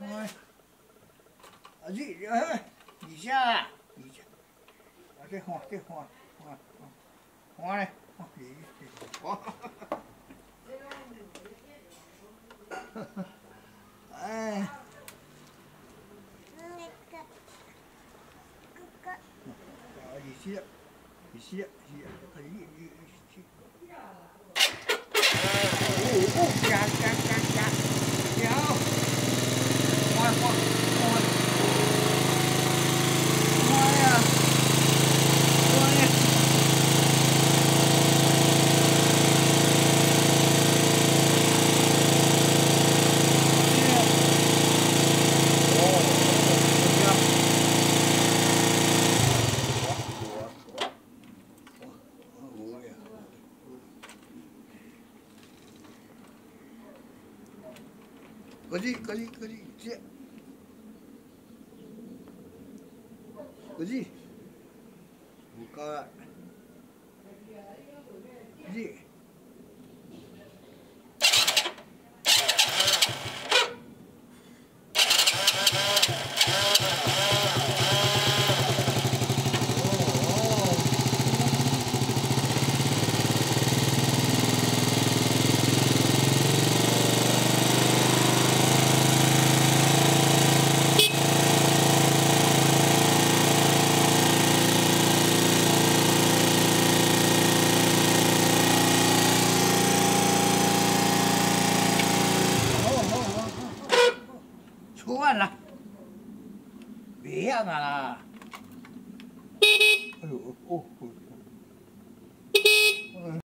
哎，啊你哎，二下啊，二下，啊这换这换换换换嘞，换换，哎。是啊，是啊，是啊，可以，可以，可以。哦哦，加加 Kali, kali, kali. Yeah. Kali. Buka. Kali. 出完了，别样啊！哎呦，哦哦。